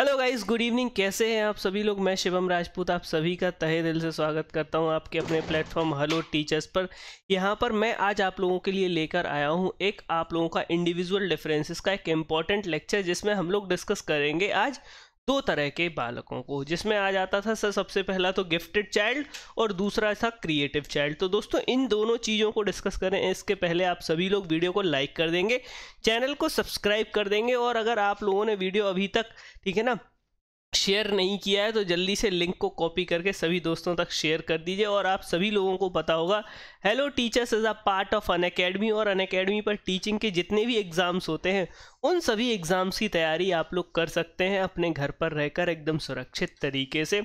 Hello guys good evening कैसे हैं आप सभी लोग? मैं शिवम राजपूत, आप सभी का तहे दिल से स्वागत करता हूँ आपके अपने प्लेटफॉर्म हेलो टीचर्स पर। यहाँ पर मैं आज आप लोगों के लिए लेकर आया हूँ एक आप लोगों का इंडिविजुअल डिफरेंसेस का एक इंपॉर्टेंट लेक्चर जिसमें हम लोग डिस्कस करेंगे आज। दो तरह के बालकों को, जिसमें आ जाता था सर सबसे पहला तो गिफ्टेड चाइल्ड और दूसरा था क्रिएटिव चाइल्ड तो दोस्तों, इन दोनों चीज़ों को डिस्कस करें। इसके पहले आप सभी लोग वीडियो को लाइक कर देंगे चैनल को सब्सक्राइब कर देंगे और अगर आप लोगों ने वीडियो अभी तक, ठीक है ना शेयर नहीं किया है तो जल्दी से लिंक को कॉपी करके सभी दोस्तों तक शेयर कर दीजिए और आप सभी लोगों को पता होगा hello teachers is a part of Unacademy और अन अकेडमी पर टीचिंग के जितने भी एग्ज़ाम्स होते हैं, उन सभी एग्ज़ाम्स की तैयारी आप लोग कर सकते हैं अपने घर पर रहकर एकदम सुरक्षित तरीके से।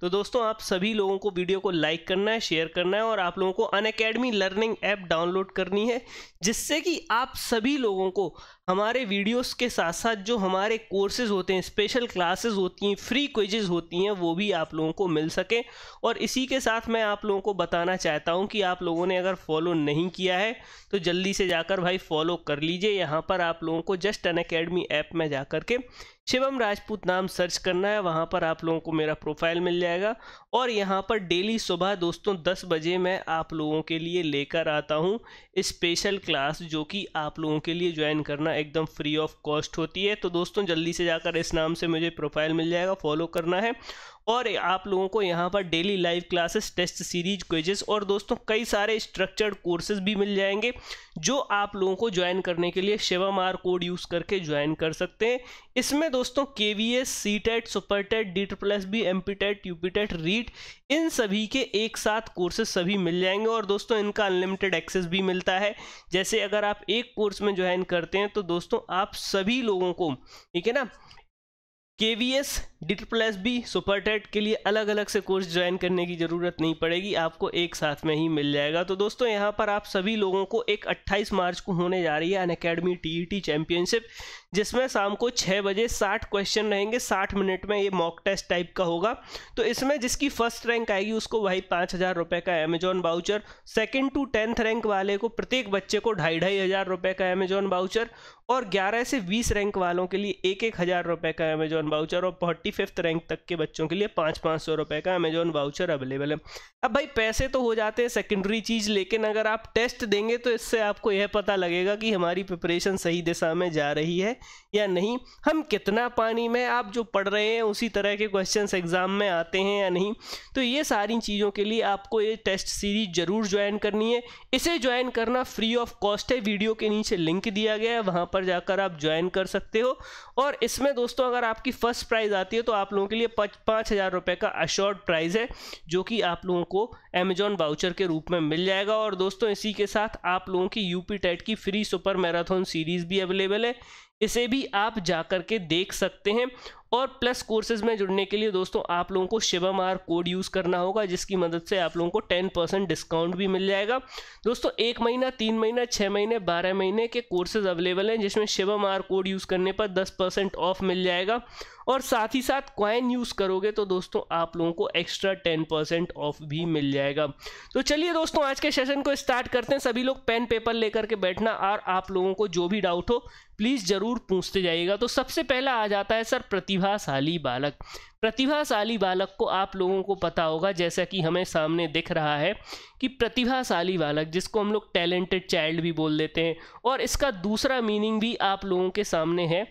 तो दोस्तों, आप सभी लोगों को वीडियो को लाइक करना है शेयर करना है और आप लोगों को Unacademy learning app download करनी है, जिससे कि आप सभी लोगों को हमारे वीडियोस के साथ साथ जो हमारे कोर्सेज होते हैं स्पेशल क्लासेस होती हैं फ्री क्विजेज होती हैं, वो भी आप लोगों को मिल सके। और इसी के साथ मैं आप लोगों को बताना चाहता हूँ कि आप लोगों ने अगर फॉलो नहीं किया है तो जल्दी से जाकर भाई फॉलो कर लीजिए। यहाँ पर आप लोगों को जस्ट अन अकेडमी ऐप में जा कर के शिवम राजपूत नाम सर्च करना है। वहाँ पर आप लोगों को मेरा प्रोफ़ाइल मिल जाएगा। और यहाँ पर डेली सुबह दोस्तों 10 बजे मैं आप लोगों के लिए लेकर आता हूँ स्पेशल क्लास जो कि आप लोगों के लिए ज्वाइन करना एकदम फ्री ऑफ़ कॉस्ट होती है। तो दोस्तों जल्दी से जाकर इस नाम से मुझे प्रोफ़ाइल मिल जाएगा फॉलो करना है। और आप लोगों को यहाँ पर daily live classes test series quizzes और दोस्तों कई सारे स्ट्रक्चर्ड कोर्सेज भी मिल जाएँगे, जो आप लोगों को ज्वाइन करने के लिए शिवम आर कोड यूज़ करके ज्वाइन कर सकते हैं। इसमें दोस्तों K V S C TET super TET D triple S B M P TET U P TET REET इन सभी के एक साथ कोर्सेज सभी मिल जाएँगे और दोस्तों इनका अनलिमिटेड एक्सेस भी मिलता है। जैसे अगर आप एक कोर्स में ज्वाइन करते हैं तो दोस्तों आप सभी लोगों को, ठीक है ना? K V S D triple S B super TET के लिए अलग अलग से कोर्स ज्वाइन करने की ज़रूरत नहीं पड़ेगी, आपको एक साथ में ही मिल जाएगा। तो दोस्तों, यहाँ पर आप सभी लोगों को एक 28 मार्च को होने जा रही है अन अकेडमी टी चैंपियनशिप जिसमें शाम को छः बजे साठ क्वेश्चन रहेंगे। साठ मिनट में ये मॉक टेस्ट टाइप का होगा। तो इसमें जिसकी फ़र्स्ट रैंक आएगी, उसको वही पाँच हज़ार रुपये का Amazon voucher second to tenth rank वाले को प्रत्येक बच्चे को ढाई ढाई हज़ार रुपये का अमेजॉन बाउचर और 11 से 20 रैंक वालों के लिए एक एक हज़ार रुपये का अमेजॉन बाउचर और फोर्टी फिफ्थ रैंक तक के बच्चों के लिए पाँच पाँच सौ रुपये का अमेजॉन बाउचर अवेलेबल है। अब भाई पैसे तो हो जाते हैं सेकेंडरी चीज़, लेकिन अगर आप टेस्ट देंगे तो इससे आपको यह पता लगेगा कि हमारी प्रिपरेशन सही दिशा में जा रही है। या नहीं? हम कितना पानी में, आप जो पढ़ रहे हैं, उसी तरह के क्वेश्चन एग्ज़ाम में आते हैं या नहीं? तो ये सारी चीज़ों के लिए आपको ये टेस्ट सीरीज़ ज़रूर ज्वाइन करनी है। इसे ज्वाइन करना फ्री ऑफ़ कॉस्ट है। वीडियो के नीचे लिंक दिया गया है। वहाँ पर जाकर आप ज्वाइन कर सकते हो। और इसमें दोस्तों, अगर आपकी फ़र्स्ट प्राइज़ आती है तो आप लोगों के लिए पाँच हज़ार रुपये का अशोर्ड प्राइज़ है, जो कि आप लोगों को अमेजॉन वाउचर के रूप में मिल जाएगा। और दोस्तों, इसी के साथ आप लोगों की यूपी टेट की फ्री सुपर मैराथन सीरीज़ भी अवेलेबल है। इसे भी आप जा कर के देख सकते हैं। और प्लस कोर्सेज में जुड़ने के लिए दोस्तों, आप लोगों को शिवम आर कोड यूज़ करना होगा, जिसकी मदद से आप लोगों को टेन परसेंट डिस्काउंट भी मिल जाएगा। दोस्तों, एक महीना, तीन महीना छः महीने, बारह महीने के कोर्सेज अवेलेबल हैं, जिसमें शिवम आर कोड यूज़ करने पर दस परसेंट ऑफ़ मिल जाएगा। और साथ ही साथ क्वाइन यूज़ करोगे तो दोस्तों आप लोगों को एक्स्ट्रा टेन परसेंट ऑफ़ भी मिल जाएगा। तो चलिए दोस्तों, आज के सेशन को स्टार्ट करते हैं। सभी लोग पेन पेपर लेकर के बैठना और आप लोगों को जो भी डाउट हो प्लीज़ ज़रूर पूछते जाइएगा। तो सबसे पहला आ जाता है सर, प्रतिभाशाली बालक। प्रतिभाशाली बालक को आप लोगों को पता होगा, जैसा कि हमें सामने दिख रहा है कि प्रतिभाशाली बालक, जिसको हम लोग टैलेंटेड चाइल्ड भी बोल देते हैं, और इसका दूसरा मीनिंग भी आप लोगों के सामने है।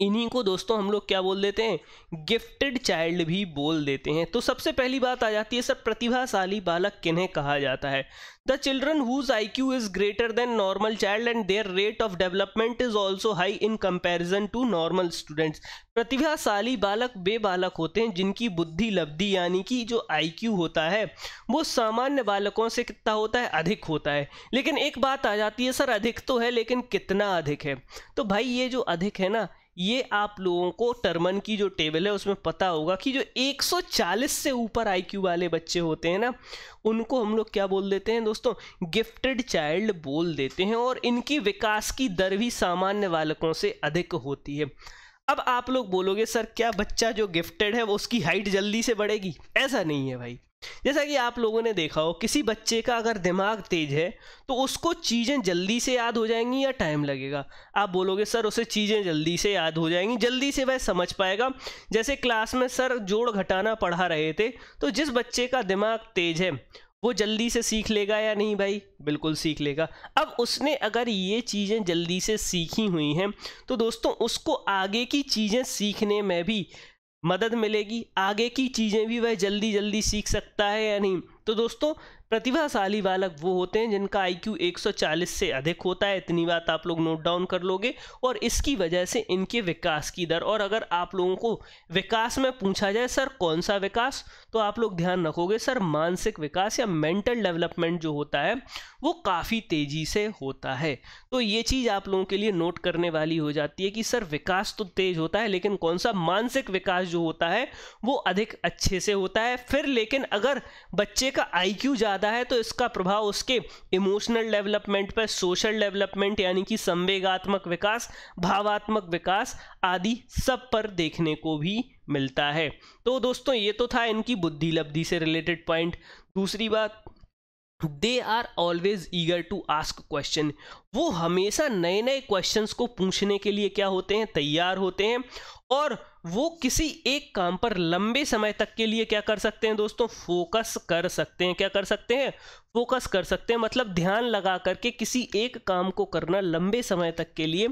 इन्हीं को दोस्तों हम लोग क्या बोल देते हैं? गिफ्टेड चाइल्ड भी बोल देते हैं। तो सबसे पहली बात आ जाती है, सर, प्रतिभाशाली बालक किन्हें कहा जाता है? The children whose I Q is greater than normal child and their rate of development is also high in comparison to normal students प्रतिभाशाली बालक वे बालक होते हैं, जिनकी बुद्धि लब्धि यानी कि जो आई क्यू होता है, वो सामान्य बालकों से कितना होता है? अधिक होता है। लेकिन एक बात आ जाती है, सर, अधिक तो है, लेकिन कितना अधिक है? तो भाई, ये जो अधिक है ना ये आप लोगों को टर्मन की जो टेबल है, उसमें पता होगा कि जो 140 से ऊपर आईक्यू वाले बच्चे होते हैं ना, उनको हम लोग क्या बोल देते हैं दोस्तों? गिफ्टेड चाइल्ड बोल देते हैं और इनकी विकास की दर भी सामान्य बालकों से अधिक होती है। अब आप लोग बोलोगे, सर, क्या बच्चा जो गिफ्टेड है, वो उसकी हाइट जल्दी से बढ़ेगी? ऐसा नहीं है भाई। जैसा कि आप लोगों ने देखा हो, किसी बच्चे का अगर दिमाग तेज है तो उसको चीज़ें जल्दी से याद हो जाएँगी या टाइम लगेगा। आप बोलोगे, सर, उसे चीज़ें जल्दी से याद हो जाएँगी, जल्दी से वह समझ पाएगा। जैसे क्लास में सर जोड़ घटाना पढ़ा रहे थे तो जिस बच्चे का दिमाग तेज है, वो जल्दी से सीख लेगा या नहीं भाई? बिल्कुल सीख लेगा। अब उसने अगर ये चीज़ें जल्दी से सीखी हुई हैं तो दोस्तों, उसको आगे की चीज़ें सीखने में भी मदद मिलेगी। आगे की चीज़ें भी वह जल्दी जल्दी सीख सकता है या नहीं? तो दोस्तों, प्रतिभाशाली बालक वो होते हैं जिनका आईक्यू 140 से अधिक होता है। इतनी बात आप लोग नोट डाउन कर लोगे और इसकी वजह से इनके विकास की दर। और अगर आप लोगों को विकास में पूछा जाए, सर, कौन सा विकास? तो आप लोग ध्यान रखोगे, सर, मानसिक विकास या मेंटल डेवलपमेंट जो होता है, वो काफ़ी तेज़ी से होता है। तो ये चीज़ आप लोगों के लिए नोट करने वाली हो जाती है कि, सर, विकास तो तेज होता है, लेकिन कौन सा मानसिक विकास जो होता है, वो अधिक अच्छे से होता है? फिर लेकिन अगर बच्चे का आई ज़्यादा ज़्यादा है तो इसका प्रभाव उसके इमोशनल डेवलपमेंट पर सोशल डेवलपमेंट यानी कि संवेगात्मक विकास, भावात्मक विकास आदि सब पर देखने को भी मिलता है। तो दोस्तों, ये तो था इनकी बुद्धि लब्धि से रिलेटेड पॉइंट दूसरी बात they are always eager to ask question वो हमेशा नए नए क्वेश्चंस को पूछने के लिए क्या होते हैं? तैयार होते हैं। और वो किसी एक काम पर लंबे समय तक के लिए क्या कर सकते हैं दोस्तों? फोकस कर सकते हैं। क्या कर सकते हैं? फोकस कर सकते हैं। मतलब ध्यान लगा करके किसी एक काम को करना लंबे समय तक के लिए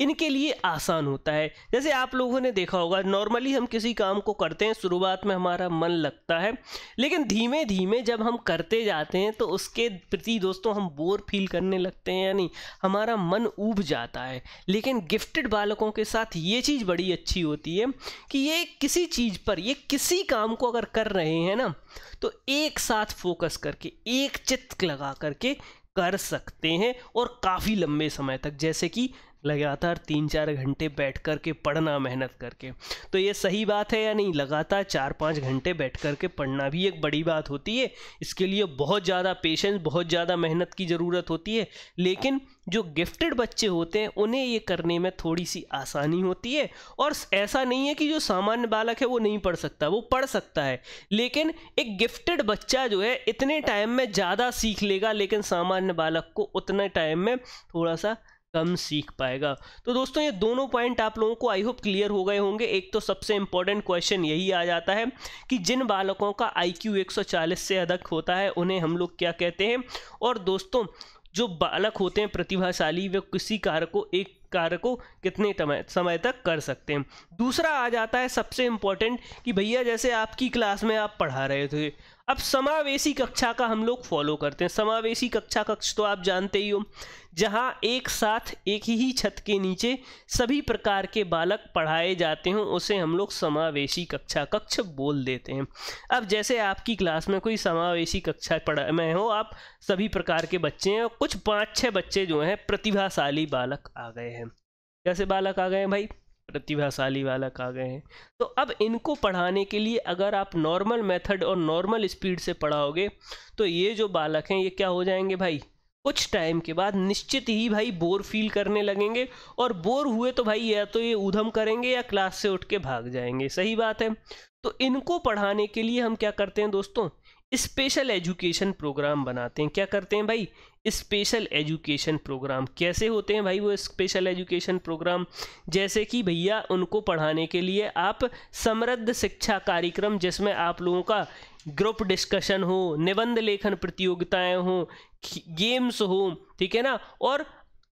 इनके लिए आसान होता है। जैसे आप लोगों ने देखा होगा नॉर्मली हम किसी काम को करते हैं, शुरुआत में हमारा मन लगता है। लेकिन धीमे धीमे जब हम करते जाते हैं तो उसके प्रति दोस्तों हम बोर फील करने लगते हैं यानी हमारा मन ऊब जाता है। लेकिन गिफ्टेड बालकों के साथ ये चीज़ बड़ी अच्छी होती है कि ये किसी चीज़ पर, ये किसी काम को अगर कर रहे हैं ना तो एक साथ फोकस करके, एक चित्त लगा करके कर सकते हैं और काफ़ी लंबे समय तक। जैसे कि लगातार तीन चार घंटे बैठ कर के पढ़ना, मेहनत करके। तो ये सही बात है या नहीं? लगातार चार पाँच घंटे बैठ कर के पढ़ना भी एक बड़ी बात होती है। इसके लिए बहुत ज़्यादा पेशेंस बहुत ज़्यादा मेहनत की ज़रूरत होती है। लेकिन जो गिफ्टेड बच्चे होते हैं, उन्हें ये करने में थोड़ी सी आसानी होती है। और ऐसा नहीं है कि जो सामान्य बालक है, वो नहीं पढ़ सकता, वो पढ़ सकता है। लेकिन एक गिफ्टेड बच्चा जो है, इतने टाइम में ज़्यादा सीख लेगा, लेकिन सामान्य बालक को उतने टाइम में थोड़ा सा कम सीख पाएगा। तो दोस्तों, ये दोनों पॉइंट आप लोगों को आई होप क्लियर हो गए होंगे। एक तो सबसे इंपॉर्टेंट क्वेश्चन यही आ जाता है कि जिन बालकों का आई क्यू से अधिक होता है, उन्हें हम लोग क्या कहते हैं? और दोस्तों, जो बालक होते हैं प्रतिभाशाली, वे किसी कार्य को, एक कार्य को कितने समय तक कर सकते हैं? दूसरा आ जाता है सबसे इम्पोर्टेंट कि भैया, जैसे आपकी क्लास में आप पढ़ा रहे थे अब समावेशी कक्षा का हम लोग फॉलो करते हैं। समावेशी कक्षा कक्ष तो आप जानते ही हो, जहाँ एक साथ एक ही छत के नीचे सभी प्रकार के बालक पढ़ाए जाते हों, उसे हम लोग समावेशी कक्षा कक्ष बोल देते हैं। अब जैसे आपकी क्लास में कोई समावेशी कक्षा पढ़ा, में हो, आप सभी प्रकार के बच्चे हैं, कुछ पाँच छः बच्चे जो हैं, प्रतिभाशाली बालक आ गए हैं। कैसे बालक आ गए हैं भाई? प्रतिभाशाली बालक आ गए हैं। तो अब इनको पढ़ाने के लिए अगर आप नॉर्मल मेथड और नॉर्मल स्पीड से पढ़ाओगे तो ये जो बालक हैं, ये क्या हो जाएँगे भाई? कुछ टाइम के बाद निश्चित ही भाई बोर फील करने लगेंगे और बोर हुए तो भाई या तो ये ऊधम करेंगे या क्लास से उठ के भाग जाएँगे। सही बात है। तो इनको पढ़ाने के लिए हम क्या करते हैं दोस्तों? स्पेशल एजुकेशन प्रोग्राम बनाते हैं। क्या करते हैं भाई? स्पेशल एजुकेशन प्रोग्राम कैसे होते हैं भाई वो स्पेशल एजुकेशन प्रोग्राम जैसे कि भैया उनको पढ़ाने के लिए आप समृद्ध शिक्षा कार्यक्रम, जिसमें आप लोगों का ग्रुप डिस्कशन हो, निबंध लेखन प्रतियोगिताएँ हो गेम्स हो, ठीक है ना? और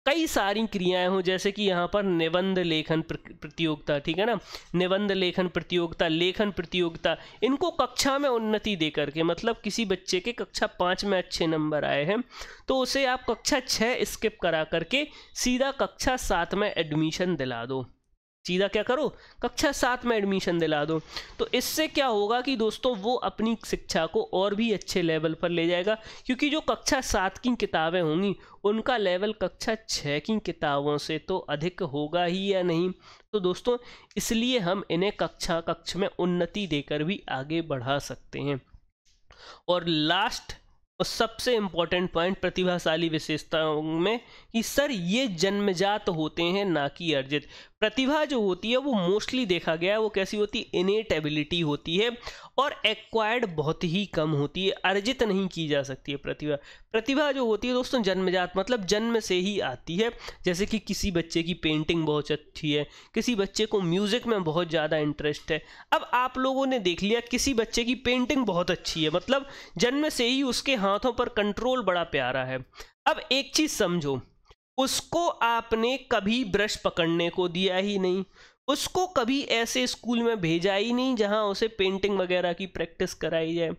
कई सारी क्रियाएँ हों, जैसे कि यहाँ पर निबंध लेखन प्रतियोगिता, ठीक है ना? निबंध लेखन प्रतियोगिता लेखन प्रतियोगिता, इनको कक्षा में उन्नति दे करके मतलब किसी बच्चे के कक्षा पाँच में अच्छे नंबर आए हैं तो उसे आप कक्षा छः स्किप करा करके सीधा कक्षा सात में एडमिशन दिला दो। सीधा क्या करो? कक्षा सात में एडमिशन दिला दो। तो इससे क्या होगा कि दोस्तों, वो अपनी शिक्षा को और भी अच्छे लेवल पर ले जाएगा, क्योंकि जो कक्षा सात की किताबें होंगी, उनका लेवल कक्षा छः की किताबों से तो अधिक होगा ही या नहीं? तो दोस्तों, इसलिए हम इन्हें कक्षा कक्ष में उन्नति देकर भी आगे बढ़ा सकते हैं। और लास्ट और सबसे इंपॉर्टेंट पॉइंट प्रतिभाशाली विशेषताओं में कि, सर, ये जन्मजात होते हैं ना कि अर्जित। प्रतिभा जो होती है, वो मोस्टली देखा गया है, वो कैसी होती है? इनेट एबिलिटी होती है और एक्वायर्ड बहुत ही कम होती है। अर्जित नहीं की जा सकती है प्रतिभा। प्रतिभा जो होती है दोस्तों, जन्मजात मतलब जन्म से ही आती है। जैसे कि किसी बच्चे की पेंटिंग बहुत अच्छी है, किसी बच्चे को म्यूज़िक में बहुत ज़्यादा इंटरेस्ट है। अब आप लोगों ने देख लिया, किसी बच्चे की पेंटिंग बहुत अच्छी है। मतलब जन्म से ही उसके हाथों पर कंट्रोल बड़ा प्यारा है। अब एक चीज़ समझो उसको आपने कभी ब्रश पकड़ने को दिया ही नहीं। उसको कभी ऐसे स्कूल में भेजा ही नहीं जहाँ उसे पेंटिंग वगैरह की प्रैक्टिस कराई जाए।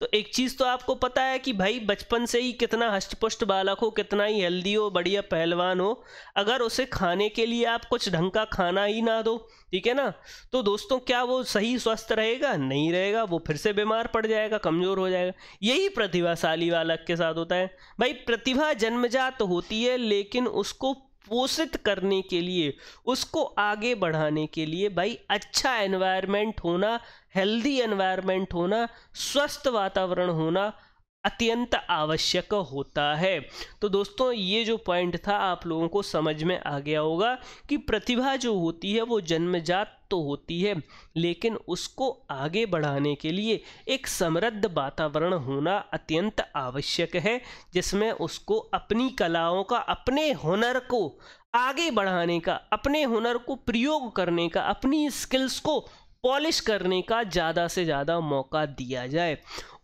तो एक चीज़ तो आपको पता है कि भाई बचपन से ही कितना हष्टपुष्ट बालक हो, कितना ही हेल्दी हो, बढ़िया पहलवान हो, अगर उसे खाने के लिए आप कुछ ढंग का खाना ही ना दो, ठीक है ना? तो दोस्तों, क्या वो सही स्वस्थ रहेगा? नहीं रहेगा, वो फिर से बीमार पड़ जाएगा, कमज़ोर हो जाएगा। यही प्रतिभाशाली बालक के साथ होता है। भाई प्रतिभा जन्मजात होती है, लेकिन उसको पोषित करने के लिए, उसको आगे बढ़ाने के लिए भाई अच्छा एनवायरनमेंट होना हेल्दी एनवायरनमेंट होना, स्वस्थ वातावरण होना अत्यंत आवश्यक होता है। तो दोस्तों, ये जो पॉइंट था, आप लोगों को समझ में आ गया होगा कि प्रतिभा जो होती है, वो जन्मजात तो होती है, लेकिन उसको आगे बढ़ाने के लिए एक समृद्ध वातावरण होना अत्यंत आवश्यक है, जिसमें उसको अपनी कलाओं का, अपने हुनर को आगे बढ़ाने का, अपने हुनर को प्रयोग करने का, अपनी स्किल्स को पॉलिश करने का ज़्यादा से ज़्यादा मौका दिया जाए।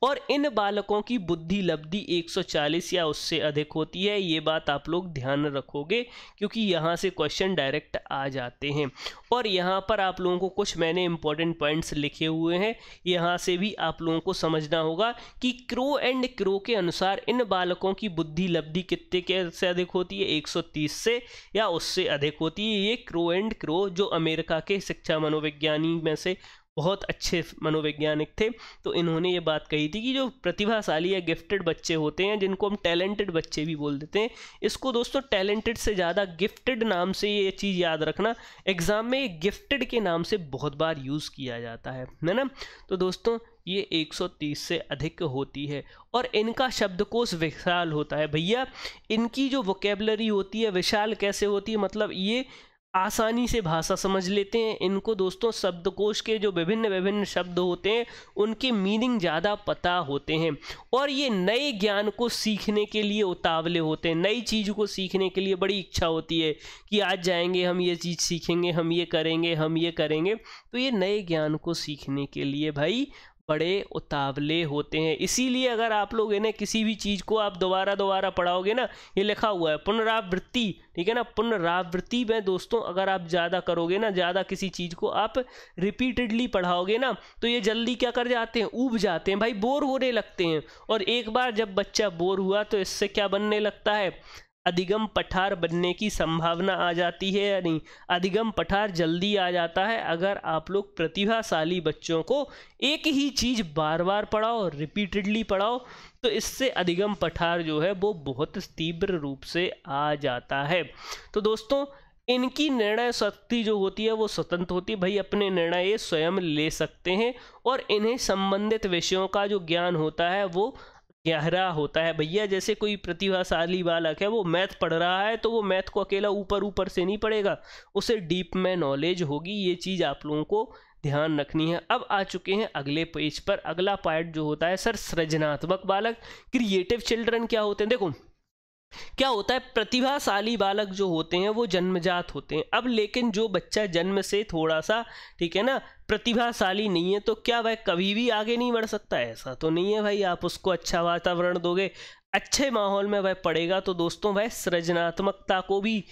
और इन बालकों की बुद्धि लब्धि 140 या उससे अधिक होती है, ये बात आप लोग ध्यान रखोगे, क्योंकि यहाँ से क्वेश्चन डायरेक्ट आ जाते हैं। और यहाँ पर आप लोगों को कुछ मैंने इंपॉर्टेंट पॉइंट्स लिखे हुए हैं, यहाँ से भी आप लोगों को समझना होगा कि क्रो एंड क्रो के अनुसार इन बालकों की बुद्धि लब्धि कितने के से अधिक होती है 130 से या उससे अधिक होती है। ये क्रो एंड क्रो जो अमेरिका के शिक्षा मनोविज्ञानी में से बहुत अच्छे मनोवैज्ञानिक थे तो इन्होंने ये बात कही थी कि जो प्रतिभाशाली या गिफ्टेड बच्चे होते हैं, जिनको हम टैलेंटेड बच्चे भी बोल देते हैं, इसको दोस्तों टैलेंटेड से ज़्यादा गिफ्टेड नाम से ये चीज़ याद रखना एग्ज़ाम में गिफ्टेड के नाम से बहुत बार यूज़ किया जाता है है ना? तो दोस्तों, ये 130 से अधिक होती है, और इनका शब्दकोश विशाल होता है। भैया, इनकी जो वोकेबलरी होती है, विशाल कैसे होती है? मतलब ये आसानी से भाषा समझ लेते हैं। इनको दोस्तों शब्दकोश के जो विभिन्न विभिन्न शब्द होते हैं, उनके मीनिंग ज़्यादा पता होते हैं। और ये नए ज्ञान को सीखने के लिए उतावले होते हैं। नई चीज़ को सीखने के लिए बड़ी इच्छा होती है कि आज जाएँगे, हम ये चीज़ सीखेंगे, हम ये करेंगे, हम ये करेंगे। तो ये नए ज्ञान को सीखने के लिए भाई बड़े उतावले होते हैं। इसीलिए अगर आप लोग इन्हें किसी भी चीज़ को आप दोबारा दोबारा पढ़ाओगे ना, ये लिखा हुआ है, पुनरावृत्ति, ठीक है ना? पुनरावृत्ति में दोस्तों अगर आप ज़्यादा करोगे ना, ज़्यादा किसी चीज़ को आप रिपीटेडली पढ़ाओगे ना तो ये जल्दी क्या कर जाते हैं? ऊब जाते हैं। भाई, बोर होने लगते हैं। और एक बार जब बच्चा बोर हुआ तो इससे क्या बनने लगता है? अधिगम पठार बनने की संभावना आ जाती है या नहीं? अधिगम पठार जल्दी आ जाता है अगर आप लोग प्रतिभाशाली बच्चों को एक ही चीज़ बार बार पढ़ाओ, रिपीटेडली पढ़ाओ तो इससे अधिगम पठार जो है वो बहुत तीव्र रूप से आ जाता है। तो दोस्तों, इनकी निर्णय शक्ति जो होती है वो स्वतंत्र होती है। भाई, अपने निर्णय स्वयं ले सकते हैं और इन्हें संबंधित विषयों का जो ज्ञान होता है वो गहरा होता है, भैया, जैसे कोई प्रतिभाशाली बालक है, वो मैथ पढ़ रहा है तो वो मैथ को अकेला ऊपर ऊपर से नहीं पढ़ेगा। उसे डीप में नॉलेज होगी, ये चीज़ आप लोगों को ध्यान रखनी है। अब आ चुके हैं अगले पेज पर। अगला पार्ट जो होता है, सर, सृजनात्मक बालक, क्रिएटिव चिल्ड्रन क्या होते हैं? देखो क्या होता है, प्रतिभाशाली बालक जो होते हैं, वो जन्मजात होते हैं। अब लेकिन जो बच्चा जन्म से थोड़ा सा ठीक है ना, प्रतिभाशाली नहीं है तो क्या वह कभी भी आगे नहीं बढ़ सकता? ऐसा तो नहीं है भाई, आप उसको अच्छा वातावरण दोगे, अच्छे माहौल में वह पढ़ेगा तो दोस्तों वह सृजनात्मकता को भी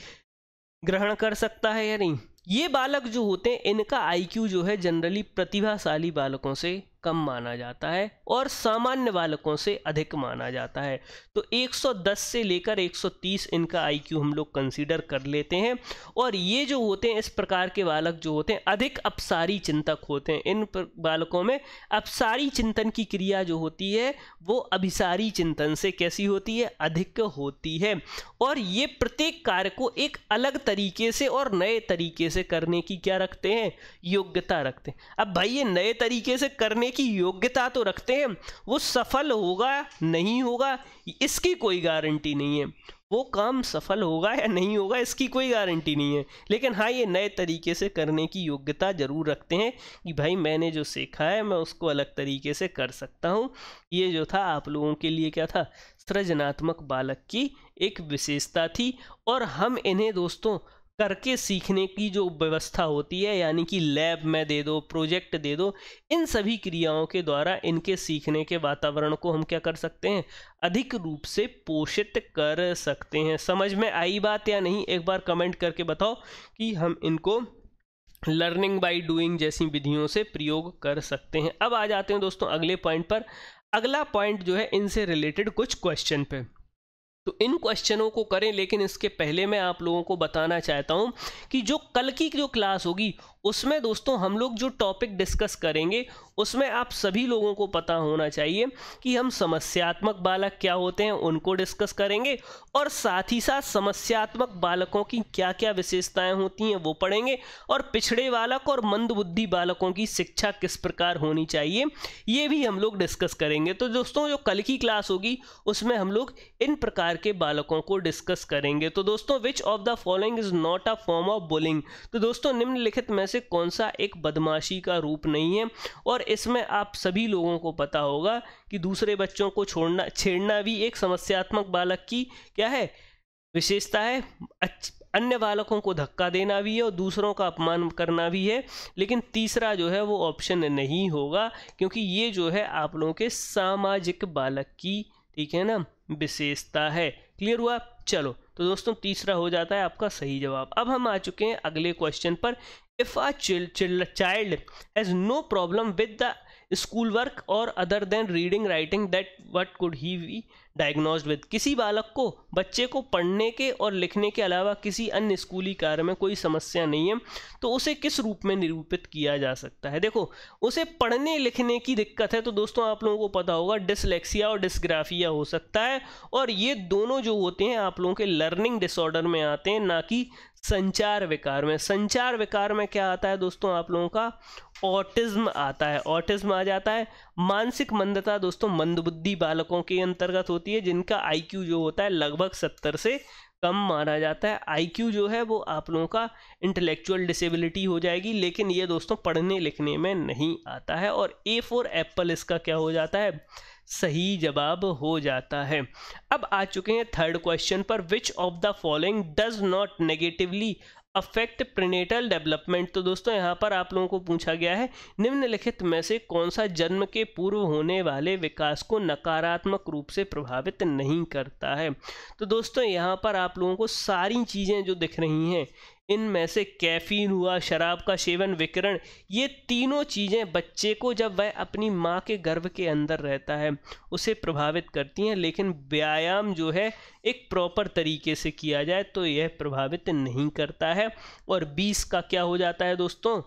ग्रहण कर सकता है या नहीं? ये बालक जो होते हैं, इनका आईक्यू जो है जनरली प्रतिभाशाली बालकों से कम माना जाता है और सामान्य बालकों से अधिक माना जाता है। तो 110 से लेकर 130 इनका आईक्यू हम लोग कंसीडर कर लेते हैं और ये जो होते हैं, इस प्रकार के बालक जो होते हैं, अधिक अपसारी चिंतक होते हैं। इन बालकों में अपसारी चिंतन की क्रिया जो होती है, वो अभिसारी चिंतन से कैसी होती है? अधिक होती है। और ये प्रत्येक कार्य को एक अलग तरीके से और नए तरीके से करने की क्या रखते हैं? योग्यता रखते हैं। अब भाई, ये नए तरीके से करने करने की योग्यता तो रखते हैं, वो सफल होगा नहीं होगा, इसकी कोई गारंटी नहीं है। वो काम सफल होगा या नहीं होगा, इसकी कोई गारंटी नहीं है। लेकिन हाँ ये नए तरीके से करने की योग्यता ज़रूर रखते हैं कि भाई मैंने जो सीखा है, मैं उसको अलग तरीके से कर सकता हूँ। ये जो था, आप लोगों के लिए क्या था? सृजनात्मक बालक की एक विशेषता थी। और हम इन्हें दोस्तों करके सीखने की जो व्यवस्था होती है, यानी कि लैब में दे दो, प्रोजेक्ट दे दो, इन सभी क्रियाओं के द्वारा इनके सीखने के वातावरण को हम क्या कर सकते हैं? अधिक रूप से पोषित कर सकते हैं। समझ में आई बात या नहीं, एक बार कमेंट करके बताओ कि हम इनको लर्निंग बाय डूइंग जैसी विधियों से प्रयोग कर सकते हैं। अब आ जाते हैं दोस्तों अगले पॉइंट पर। अगला पॉइंट जो है, इनसे रिलेटेड कुछ क्वेश्चन पे। तो इन क्वेश्चनों को करें, लेकिन इसके पहले मैं आप लोगों को बताना चाहता हूँ कि जो कल की जो क्लास होगी उसमें दोस्तों हम लोग जो टॉपिक डिस्कस करेंगे, उसमें आप सभी लोगों को पता होना चाहिए कि हम समस्यात्मक बालक क्या होते हैं, उनको डिस्कस करेंगे और साथ ही साथ समस्यात्मक बालकों की क्या क्या विशेषताएँ होती हैं, वो पढ़ेंगे और पिछड़े बालक और मंदबुद्धि बालकों की शिक्षा किस प्रकार होनी चाहिए, ये भी हम लोग डिस्कस करेंगे। तो दोस्तों, जो कल की क्लास होगी, उसमें हम लोग इन प्रकार के बालकों को डिस्कस करेंगे। तो दोस्तों which of the following is not a form of bullying तो दोस्तों, निम्नलिखित में से कौन सा एक बदमाशी का रूप नहीं है। और इसमें आप सभी लोगों को पता होगा कि दूसरे बच्चों को छोड़ना, छेड़ना भी एक समस्यात्मक बालक की क्या है? विशेषता है अन्य बालकों को धक्का देना भी है और दूसरों का अपमान करना भी है। लेकिन तीसरा जो है वो ऑप्शन नहीं होगा, क्योंकि ये जो है आप लोगों के सामाजिक बालक की, ठीक है ना, विशेषता है। क्लियर हुआ? चलो तो दोस्तों तीसरा हो जाता है आपका सही जवाब। अब हम आ चुके हैं अगले क्वेश्चन पर। If a child has no problem with the school work or other than reading, writing, that what could he be diagnose with किसी बालक को, बच्चे को पढ़ने के और लिखने के अलावा किसी अन्य स्कूली कार्य में कोई समस्या नहीं है तो उसे किस रूप में निरूपित किया जा सकता है? देखो, उसे पढ़ने, लिखने की दिक्कत है तो दोस्तों आप लोगों को पता होगा डिसलेक्सिया और डिसग्राफिया हो सकता है, और ये दोनों जो होते हैं, आप लोगों के लर्निंग डिसऑर्डर में आते हैं, ना कि संचार विकार में। संचार विकार में क्या आता है दोस्तों आप लोगों का? ऑटिज्म आता है। ऑटिज्म आ जाता है। मानसिक मंदता दोस्तों मंदबुद्धि बालकों के अंतर्गत होती है, जिनका आईक्यू जो होता है लगभग सत्तर से कम माना जाता है। आईक्यू जो है वो आप लोगों का इंटेलेक्चुअल डिसेबिलिटी हो जाएगी, लेकिन ये दोस्तों पढ़ने लिखने में नहीं आता है। और ए फोर एप्पल इसका क्या हो जाता है? सही जवाब हो जाता है। अब आ चुके हैं थर्ड क्वेश्चन पर which of the following does not negatively affect prenatal development तो दोस्तों, यहाँ पर आप लोगों को पूछा गया है, निम्नलिखित में से कौन सा जन्म के पूर्व होने वाले विकास को नकारात्मक रूप से प्रभावित नहीं करता है? तो दोस्तों, यहाँ पर आप लोगों को सारी चीज़ें जो दिख रही हैं इनमें से कैफीन हुआ, शराब का सेवन, विकरण, ये तीनों चीज़ें बच्चे को जब वह अपनी माँ के गर्भ के अंदर रहता है, उसे प्रभावित करती हैं, लेकिन व्यायाम जो है, एक प्रॉपर तरीके से किया जाए तो यह प्रभावित नहीं करता है। और बीस का क्या हो जाता है दोस्तों?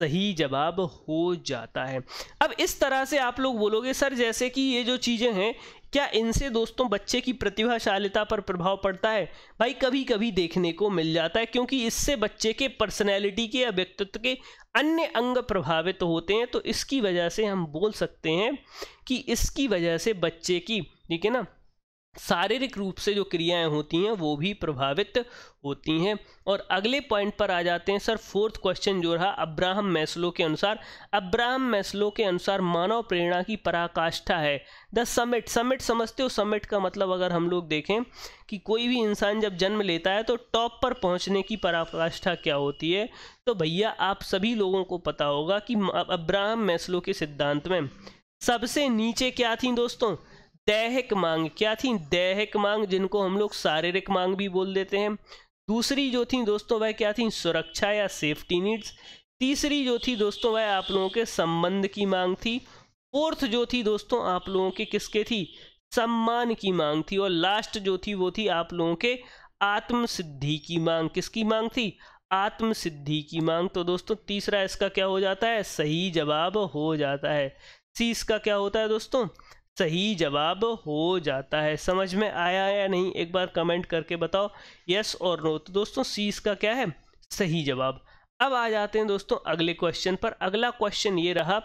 सही जवाब हो जाता है। अब इस तरह से आप लोग बोलोगे, सर, जैसे कि ये जो चीज़ें हैं, क्या इनसे दोस्तों बच्चे की प्रतिभाशालिता पर प्रभाव पड़ता है? भाई कभी कभी देखने को मिल जाता है, क्योंकि इससे बच्चे के पर्सनैलिटी के या व्यक्तित्व के अन्य अंग प्रभावित तो होते हैं। तो इसकी वजह से हम बोल सकते हैं कि इसकी वजह से बच्चे की, ठीक है ना शारीरिक रूप से जो क्रियाएँ होती हैं, वो भी प्रभावित होती हैं। और अगले पॉइंट पर आ जाते हैं सर फोर्थ क्वेश्चन जो रहा, अब्राहम मैस्लो के अनुसार। अब्राहम मैस्लो के अनुसार मानव प्रेरणा की पराकाष्ठा है। द समिट समिट समझते हो समिट का मतलब अगर हम लोग देखें कि कोई भी इंसान जब जन्म लेता है तो टॉप पर पहुँचने की पराकाष्ठा क्या होती है? तो भैया, आप सभी लोगों को पता होगा कि अब्राहम मैस्लो के सिद्धांत में सबसे नीचे क्या थी दोस्तों? दैहिक मांग। क्या थी? दैहिक मांग, जिनको हम लोग शारीरिक मांग भी बोल देते हैं। दूसरी जो थी दोस्तों, वह क्या थी? सुरक्षा या सेफ्टी नीड्स तीसरी जो थी दोस्तों, वह आप लोगों के संबंध की मांग थी। फोर्थ जो थी दोस्तों, आप लोगों के किसके थी? सम्मान की मांग थी। और लास्ट जो थी, वो थी आप लोगों के आत्म सिद्धि की मांग। किसकी मांग थी? आत्म सिद्धि की मांग। तो दोस्तों, तीसरा इसका क्या हो जाता है? सही जवाब हो जाता है। सी इसका क्या होता है दोस्तों? सही जवाब हो जाता है। समझ में आया या नहीं? एक बार कमेंट करके बताओ। यस और नो तो दोस्तों सी इसका क्या है? सही जवाब। अब आ जाते हैं दोस्तों अगले क्वेश्चन पर। अगला क्वेश्चन ये रहा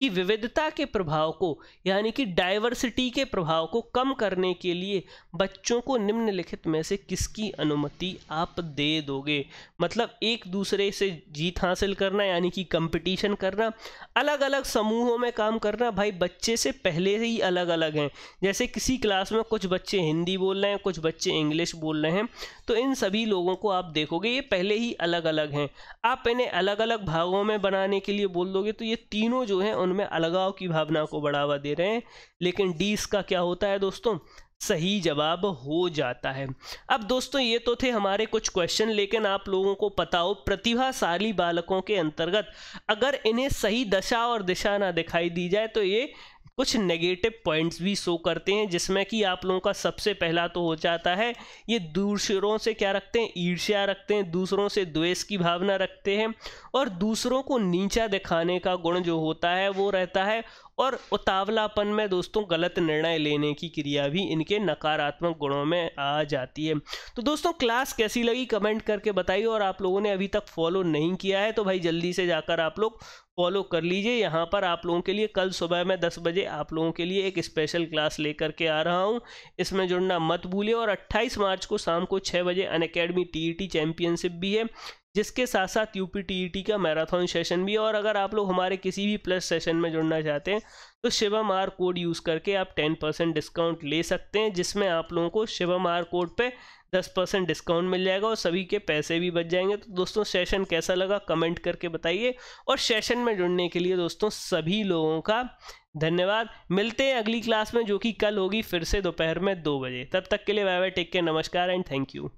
कि विविधता के प्रभाव को, यानी कि डाइवर्सिटी के प्रभाव को कम करने के लिए बच्चों को निम्नलिखित में से किसकी अनुमति आप दे दोगे? मतलब एक दूसरे से जीत हासिल करना, यानी कि कंपटीशन करना अलग अलग समूहों में काम करना, भाई बच्चे से पहले ही अलग अलग हैं। जैसे किसी क्लास में कुछ बच्चे हिंदी बोल रहे हैं, कुछ बच्चे इंग्लिश बोल रहे हैं तो इन सभी लोगों को आप देखोगे ये पहले ही अलग अलग हैं। आप आप इन्हें अलग अलग भागों में बनाने के लिए बोल दोगे तो ये तीनों जो हैं, उनमें अलगाव की भावना को बढ़ावा दे रहे हैं। लेकिन डी इसका क्या होता है दोस्तों? सही जवाब हो जाता है। अब दोस्तों, ये तो थे हमारे कुछ क्वेश्चन लेकिन आप लोगों को पता हो, प्रतिभाशाली बालकों के अंतर्गत अगर इन्हें सही दशा और दिशा ना दिखाई दी जाए तो ये कुछ नेगेटिव पॉइंट्स भी शो करते हैं, जिसमें कि आप लोगों का सबसे पहला तो हो जाता है, ये दूसरों से क्या रखते हैं? ईर्ष्या रखते हैं, दूसरों से द्वेष की भावना रखते हैं, और दूसरों को नीचा दिखाने का गुण जो होता है, वो रहता है और उतावलापन में दोस्तों गलत निर्णय लेने की क्रिया भी इनके नकारात्मक गुणों में आ जाती है। तो दोस्तों, क्लास कैसी लगी? कमेंट करके बताइए और आप लोगों ने अभी तक फॉलो नहीं किया है तो भाई जल्दी से जाकर आप लोग फॉलो कर लीजिए। यहाँ पर आप लोगों के लिए कल सुबह में दस बजे आप लोगों के लिए एक स्पेशल क्लास लेकर के आ रहा हूँ। इसमें जुड़ना मत भूलिए और 28 मार्च को शाम को छः बजे अन अकेडमी टी चैंपियनशिप भी है। जिसके साथ साथ यू पी का मैराथन सेशन भी और अगर आप लोग हमारे किसी भी प्लस सेशन में जुड़ना चाहते हैं तो शिवम आर कोड यूज़ करके आप टेन परसेंट डिस्काउंट ले सकते हैं, जिसमें आप लोगों को शिवम आर कोड पे दस परसेंट डिस्काउंट मिल जाएगा और सभी के पैसे भी बच जाएँगे। तो दोस्तों, सेशन कैसा लगा कमेंट करके बताइए और सेशन में जुड़ने के लिए दोस्तों सभी लोगों का धन्यवाद। मिलते हैं अगली क्लास में, जो कि कल होगी फिर से दोपहर में दो बजे। तब तक के लिए बाय बाय टेक के नमस्कार एंड थैंक यू।